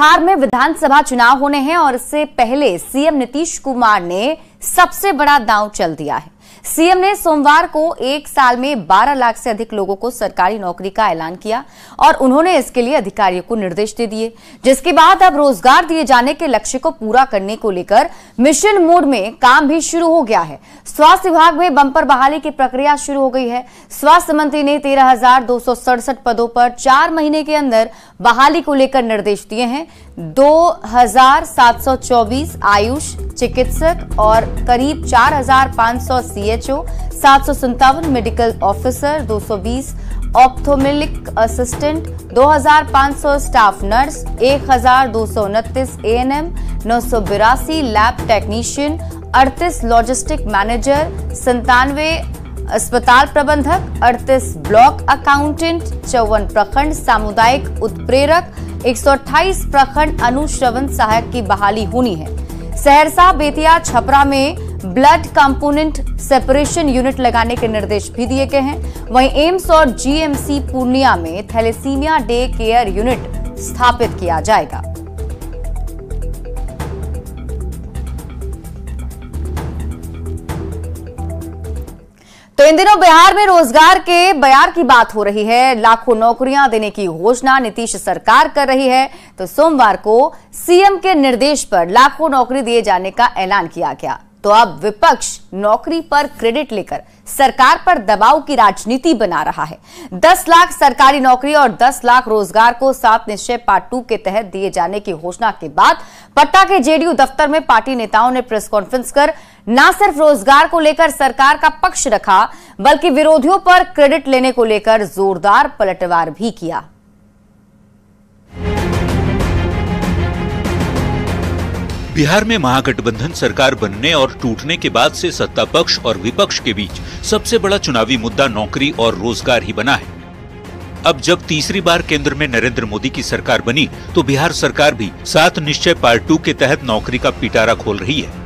बिहार में विधानसभा चुनाव होने हैं और इससे पहले सीएम नीतीश कुमार ने सबसे बड़ा दांव चल दिया है। सीएम ने सोमवार को एक साल में 12 लाख से अधिक लोगों को सरकारी नौकरी का ऐलान किया और उन्होंने इसके लिए अधिकारियों को निर्देश दे दिए, जिसके बाद अब रोज़गार दिए जाने के लक्ष्य को पूरा करने को लेकर मिशन मोड में काम भी शुरू हो गया है। स्वास्थ्य विभाग में बंपर बहाली की प्रक्रिया शुरू हो गई है। स्वास्थ्य मंत्री ने तेरह पदों पर चार महीने के अंदर बहाली को लेकर निर्देश दिए हैं। 2,724 आयुष चिकित्सक और करीब 4,500 सीएचओ सात medical officer 220 ophthalmic assistant 2,500 staff nurse एक हज़ार दो सौ उनतीस एएनएम नौ लैब टेक्नीशियन 38 लॉजिस्टिक मैनेजर संतानवे अस्पताल प्रबंधक 38 ब्लॉक अकाउंटेंट चौवन प्रखंड सामुदायिक उत्प्रेरक 128 प्रखंड अनुश्रवण सहायक की बहाली होनी है। सहरसा, बेतिया, छपरा में ब्लड कंपोनेंट सेपरेशन यूनिट लगाने के निर्देश भी दिए गए हैं। वहीं एम्स और जीएमसी पूर्णिया में थैलेसीमिया डे केयर यूनिट स्थापित किया जाएगा। तो इन दिनों बिहार में रोज़गार के बयार की बात हो रही है। लाखों नौकरियाँ देने की घोषणा नीतीश सरकार कर रही है। तो सोमवार को सीएम के निर्देश पर लाखों नौकरी दिए जाने का ऐलान किया गया। तो अब विपक्ष नौकरी पर क्रेडिट लेकर सरकार पर दबाव की राजनीति बना रहा है। 10 लाख सरकारी नौकरी और 10 लाख रोज़गार को सात निश्चय पार्ट टू के तहत दिए जाने की घोषणा के बाद पटना के जेडीयू दफ्तर में पार्टी नेताओं ने प्रेस कॉन्फ्रेंस कर न सिर्फ़ रोज़गार को लेकर सरकार का पक्ष रखा, बल्कि विरोधियों पर क्रेडिट लेने को लेकर जोरदार पलटवार भी किया। बिहार में महागठबंधन सरकार बनने और टूटने के बाद से सत्ता पक्ष और विपक्ष के बीच सबसे बड़ा चुनावी मुद्दा नौकरी और रोज़गार ही बना है। अब जब तीसरी बार केंद्र में नरेंद्र मोदी की सरकार बनी तो बिहार सरकार भी सात निश्चय पार्ट टू के तहत नौकरी का पिटारा खोल रही है।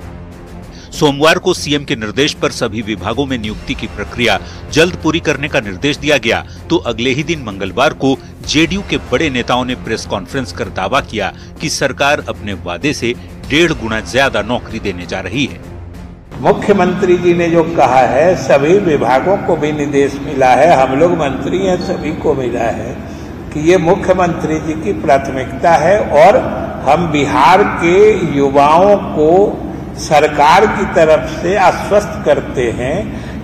सोमवार को सीएम के निर्देश पर सभी विभागों में नियुक्ति की प्रक्रिया जल्द पूरी करने का निर्देश दिया गया तो अगले ही दिन मंगलवार को जेडीयू के बड़े नेताओं ने प्रेस कॉन्फ्रेंस कर दावा किया कि सरकार अपने वादे से डेढ़ गुना ज़्यादा नौकरी देने जा रही है। मुख्यमंत्री जी ने जो कहा है, सभी विभागों को भी निर्देश मिला है, हम लोग मंत्री हैं, सभी को मिला है कि ये मुख्यमंत्री जी की प्राथमिकता है और हम बिहार के युवाओं को सरकार की तरफ़ से आश्वस्त करते हैं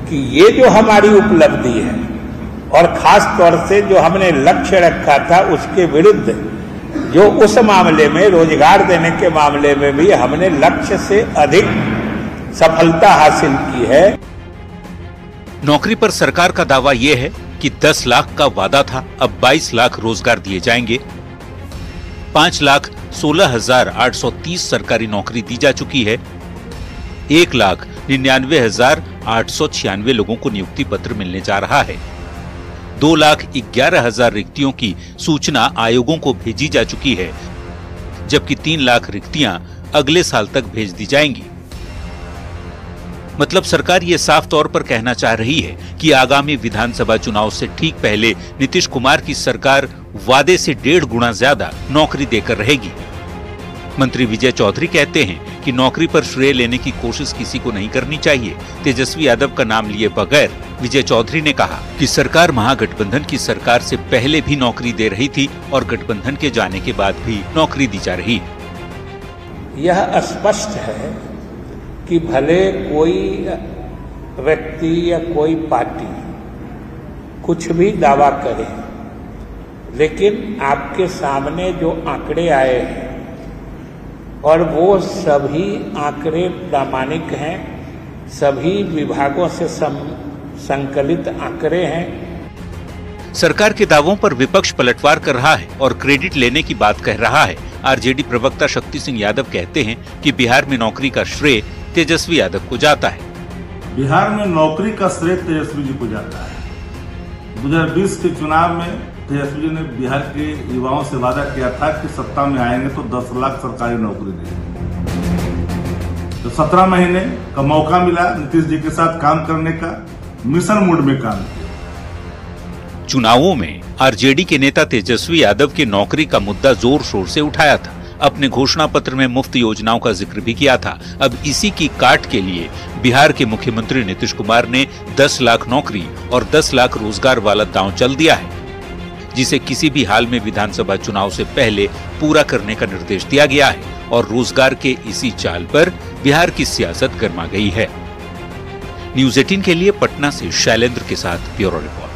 कि ये जो हमारी उपलब्धि है और खास तौर से जो हमने लक्ष्य रखा था, उसके विरुद्ध जो उस मामले में, रोज़गार देने के मामले में भी हमने लक्ष्य से अधिक सफलता हासिल की है। नौकरी पर सरकार का दावा यह है कि 10 लाख का वादा था, अब 22 लाख रोज़गार दिए जाएँगे। पाँच लाख सोलह हज़ार आठ सौ तीस सरकारी नौकरी दी जा चुकी है। एक लाख निन्यानवे हज़ार आठ सौ छियानवे लोगों को नियुक्ति पत्र मिलने जा रहा है। दो लाख ग्यारह हज़ार रिक्तियों की सूचना आयोगों को भेजी जा चुकी है, जबकि तीन लाख रिक्तियाँ अगले साल तक भेज दी जाएँगी। मतलब सरकार ये साफ़ तौर पर कहना चाह रही है कि आगामी विधानसभा चुनाव से ठीक पहले नीतीश कुमार की सरकार वादे से डेढ़ गुना ज़्यादा नौकरी देकर रहेगी। मंत्री विजय चौधरी कहते हैं कि नौकरी पर श्रेय लेने की कोशिश किसी को नहीं करनी चाहिए। तेजस्वी यादव का नाम लिए बगैर विजय चौधरी ने कहा कि सरकार महागठबंधन की सरकार से पहले भी नौकरी दे रही थी और गठबंधन के जाने के बाद भी नौकरी दी जा रही। यह स्पष्ट है कि भले कोई व्यक्ति या कोई पार्टी कुछ भी दावा करे लेकिन आपके सामने जो आंकड़े आए हैं और वो सभी आंकड़े प्रामाणिक हैं सभी विभागों से सम, संकलित आंकड़े हैं। सरकार के दावों पर विपक्ष पलटवार कर रहा है और क्रेडिट लेने की बात कह रहा है। आरजेडी प्रवक्ता शक्ति सिंह यादव कहते हैं कि बिहार में नौकरी का श्रेय तेजस्वी यादव को जाता है। बिहार में नौकरी का श्रेय तेजस्वी जी को जाता है। 2020 के चुनाव में तेजस्वी जी ने बिहार के युवाओं से वादा किया था कि सत्ता में आएँगे तो 10 लाख सरकारी नौकरी देंगे। तो सत्रह महीने का मौका मिला नीतीश जी के साथ काम करने का। मिशन मोड में काम किया। चुनावों में आरजेडी के नेता तेजस्वी यादव के नौकरी का मुद्दा ज़ोर शोर से उठाया था। अपने घोषणा पत्र में मुफ़्त योजनाओं का ज़िक्र भी किया था। अब इसी की काट के लिए बिहार के मुख्यमंत्री नीतीश कुमार ने 10 लाख नौकरी और 10 लाख रोज़गार वाला दांव चल दिया है, जिसे किसी भी हाल में विधानसभा चुनाव से पहले पूरा करने का निर्देश दिया गया है और रोज़गार के इसी चाल पर बिहार की सियासत गर्मा गई है। न्यूज़ एटीन के लिए पटना से शैलेंद्र के साथ ब्यूरो रिपोर्ट।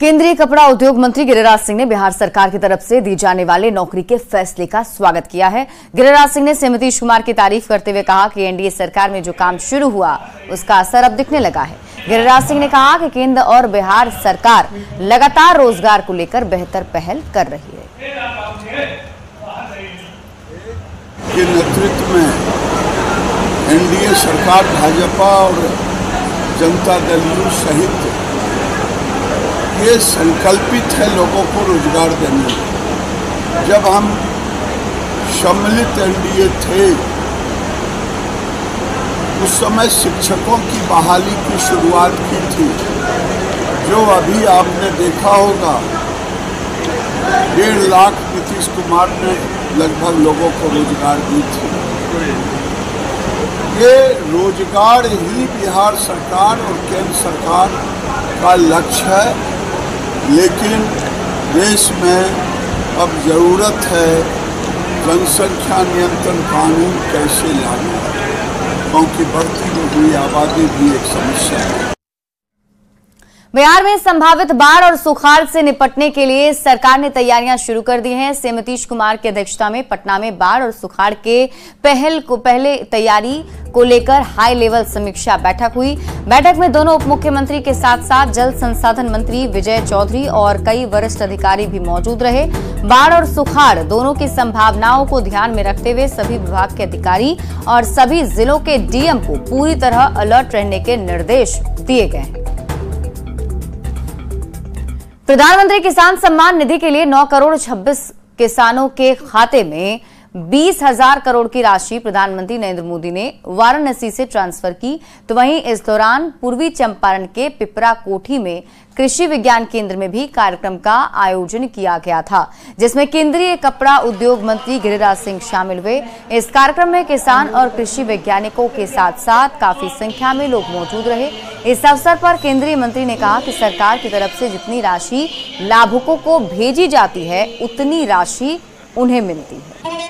केंद्रीय कपड़ा उद्योग मंत्री गिरिराज सिंह ने बिहार सरकार की तरफ़ से दी जाने वाले नौकरी के फैसले का स्वागत किया है। गिरिराज सिंह ने से नीतीश कुमार की तारीफ़ करते हुए कहा कि एनडीए सरकार में जो काम शुरू हुआ उसका असर अब दिखने लगा है। गिरिराज सिंह ने कहा कि केंद्र और बिहार सरकार लगातार रोज़गार को लेकर बेहतर पहल कर रही है। के नेतृत्व में एनडीए सरकार, भाजपा और जनता दल यू सहित ये संकल्पित है लोगों को रोज़गार देने जब हम सम्मिलित एनडीए थे, उस समय शिक्षकों की बहाली की शुरुआत की थी। जो अभी आपने देखा होगा, डेढ़ लाख नीतीश कुमार ने लगभग लोगों को रोज़गार दी थी। ये रोज़गार ही बिहार सरकार और केंद्र सरकार का लक्ष्य है, लेकिन देश में अब ज़रूरत है जनसंख्या नियंत्रण कानून कैसे लागू क्योंकि बढ़ती हुई आबादी भी एक समस्या है। बिहार में संभावित बाढ़ और सुखाड़ से निपटने के लिए सरकार ने तैयारियाँ शुरू कर दी हैं। सीएम नीतीश कुमार की अध्यक्षता में पटना में बाढ़ और सुखाड़ के पहल को, पहले तैयारी को लेकर हाई लेवल समीक्षा बैठक हुई। बैठक में दोनों उप मुख्यमंत्री के साथ साथ जल संसाधन मंत्री विजय चौधरी और कई वरिष्ठ अधिकारी भी मौजूद रहे। बाढ़ और सुखाड़ दोनों की संभावनाओं को ध्यान में रखते हुए सभी विभाग के अधिकारी और सभी जिलों के डीएम को पूरी तरह अलर्ट रहने के निर्देश दिए गए हैं। प्रधानमंत्री किसान सम्मान निधि के लिए 9 करोड़ 26 किसानों के खाते में बीस हज़ार करोड़ की राशि प्रधानमंत्री नरेंद्र मोदी ने वाराणसी से ट्रांसफ़र की। तो वहीं इस दौरान पूर्वी चंपारण के पिपरा कोठी में कृषि विज्ञान केंद्र में भी कार्यक्रम का आयोजन किया गया था, जिसमें केंद्रीय कपड़ा उद्योग मंत्री गिरिराज सिंह शामिल हुए। इस कार्यक्रम में किसान और कृषि वैज्ञानिकों के साथ साथ काफ़ी संख्या में लोग मौजूद रहे। इस अवसर पर केंद्रीय मंत्री ने कहा कि सरकार की तरफ़ से जितनी राशि लाभुकों को भेजी जाती है, उतनी राशि उन्हें मिलती है।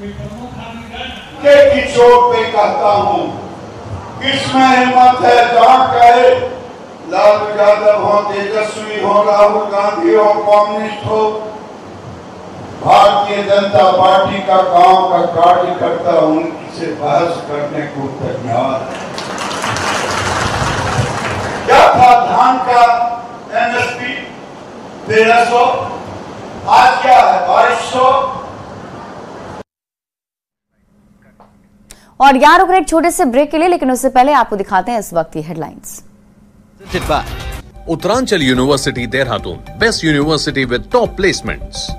के की चोट पे कहता हूँ किसमें हिम्मत है जहाँ कहे लालू यादव हो, तेजस्वी हो, राहुल गांधी हो, कम्युनिस्ट हो। भारतीय जनता पार्टी का गाँव का कार्यकर्ता उनकी से बहस करने को तैयार क्या था धान का एमएसपी? तेरह सौ। आज क्या है बाईस सौ और यार रुक रहे एक छोटे से ब्रेक के लिए लेकिन उससे पहले आपको दिखाते हैं इस वक्त की headlines Uttaranchal university Dehradun best university with top placements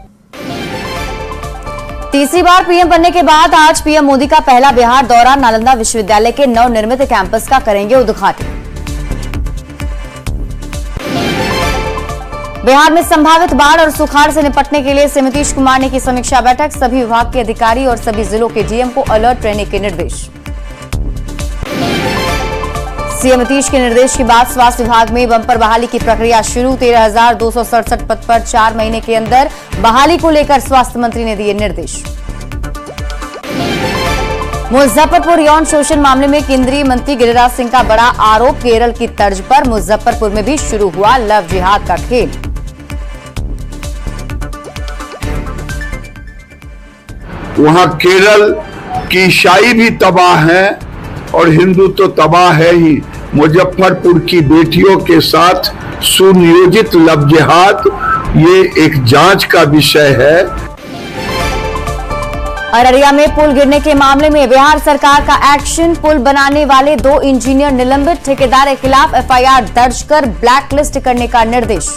तीसरी बार पीएम बनने के बाद आज पीएम मोदी का पहला बिहार दौरा नालंदा विश्वविद्यालय के नवनिर्मित कैंपस का करेंगे उद्घाटन. बिहार में संभावित बाढ़ और सुखाड़ से निपटने के लिए सीएम नीतीश कुमार ने की समीक्षा बैठक। सभी विभाग के अधिकारी और सभी जिलों के डीएम को अलर्ट रहने के निर्देश। सीएम नीतीश के निर्देश के बाद स्वास्थ्य विभाग में बंपर बहाली की प्रक्रिया शुरू। तेरह पद पर चार महीने के अंदर बहाली को लेकर स्वास्थ्य मंत्री ने दिए निर्देश। मुजफ्फरपुर यौन शोषण मामले में केंद्रीय मंत्री गिरिराज सिंह का बड़ा आरोप केरल की तर्ज पर। मुजफ्फरपुर में भी शुरू हुआ लव जिहाद का खेल। वहाँ केरल की ईसाई भी तबाह है और हिंदू तो तबाह है ही। मुजफ्फरपुर की बेटियों के साथ सुनियोजित लव जिहाद ये एक जाँच का विषय है। अररिया में पुल गिरने के मामले में बिहार सरकार का एक्शन पुल बनाने वाले दो इंजीनियर निलंबित ठेकेदार के खिलाफ एफआईआर दर्ज कर ब्लैकलिस्ट करने का निर्देश।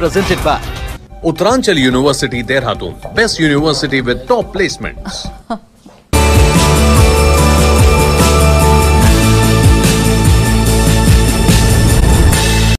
Presented by Uttaranchal university Dehradun best university with top placement